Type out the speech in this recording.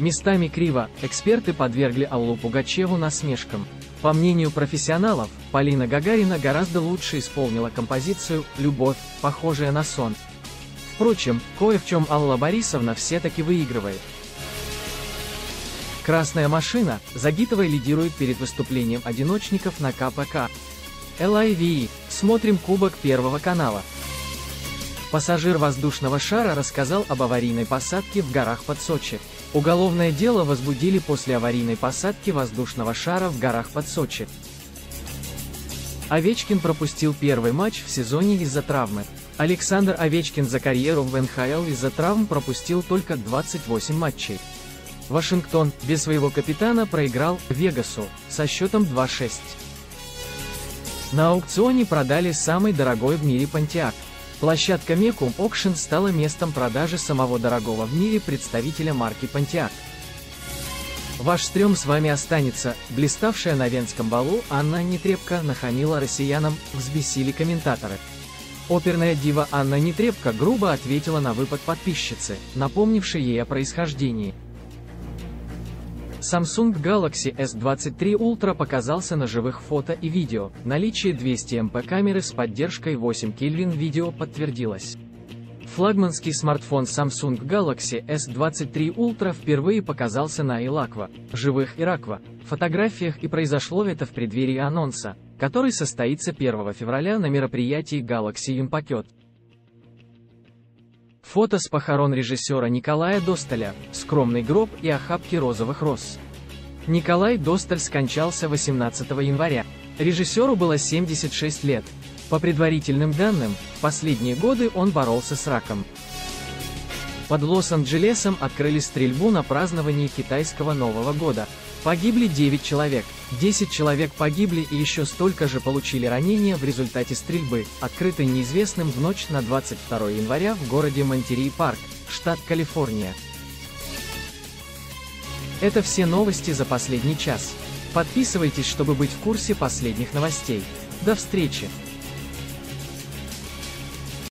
Местами криво, эксперты подвергли Аллу Пугачеву насмешкам. По мнению профессионалов, Полина Гагарина гораздо лучше исполнила композицию «Любовь, похожая на сон». Впрочем, кое в чем Алла Борисовна все-таки выигрывает. Красная машина, Загитовой лидирует перед выступлением одиночников на КПК. LIVE, смотрим Кубок Первого канала. Пассажир воздушного шара рассказал об аварийной посадке в горах под Сочи. Уголовное дело возбудили после аварийной посадки воздушного шара в горах под Сочи. Овечкин пропустил первый матч в сезоне из-за травмы. Александр Овечкин за карьеру в НХЛ из-за травм пропустил только 28 матчей. Вашингтон, без своего капитана, проиграл Вегасу со счетом 2-6. На аукционе продали самый дорогой в мире Pontiac. Площадка Mecum Auction стала местом продажи самого дорогого в мире представителя марки Pontiac. Ваш стрём с вами останется, блиставшая на Венском балу Анна Нетребко нахамила россиянам, взбесили комментаторы. Оперная дива Анна Нетребко грубо ответила на выпад подписчицы, напомнившей ей о происхождении. Samsung Galaxy S23 Ultra показался на живых фото и видео. Наличие 200 MP камеры с поддержкой 8 Kelvin видео подтвердилось. Флагманский смартфон Samsung Galaxy S23 Ultra впервые показался на Ilaqua, живых Ираква, фотографиях и произошло это в преддверии анонса, который состоится 1 февраля на мероприятии Galaxy Unpacked. Фото с похорон режиссера Николая Досталя, скромный гроб и охапки розовых роз. Николай Досталь скончался 18 января. Режиссеру было 76 лет. По предварительным данным, в последние годы он боролся с раком. Под Лос-Анджелесом открыли стрельбу на праздновании китайского Нового года. Погибли 9 человек. 10 человек погибли и еще столько же получили ранения в результате стрельбы, открытой неизвестным в ночь на 22 января в городе Монтерей-Парк, штат Калифорния. Это все новости за последний час. Подписывайтесь, чтобы быть в курсе последних новостей. До встречи!